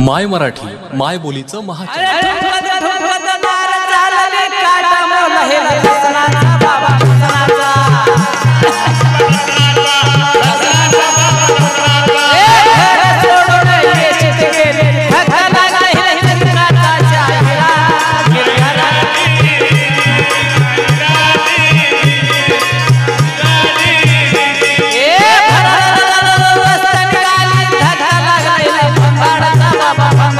माय मराठी माय बोलीचं महाचॅनल I'm